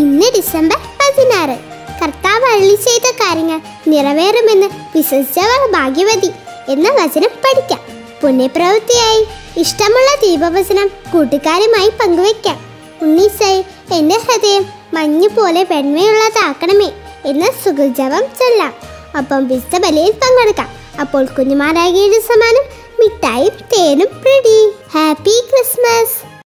ഇന്ന് ഡിസംബർ പതിനാറ്. കർത്താവ് അള്ളി ചെയ്ത കാര്യങ്ങൾ നിറവേറുമെന്ന് വിശ്വസിച്ചവർ ഭാഗ്യവതി എന്ന വചനം പഠിക്കാം. പുണ്യപ്രവൃത്തിയായി ഇഷ്ടമുള്ള ദീപവചനം കൂട്ടുകാരുമായി പങ്കുവെക്കാം ഉണ്ണീസായി എന്റെ ഹൃദയം മഞ്ഞു പോലെ വെണ്മയുള്ളതാക്കണമേ എന്ന സുഖജപം ചൊല്ലാം. ഒപ്പം വിസ്തബലിയിൽ പങ്കെടുക്കാം. അപ്പോൾ കുഞ്ഞുമാരാകിയുടെ സമാനം മിഠായും തേനും റെഡി. Happy Christmas!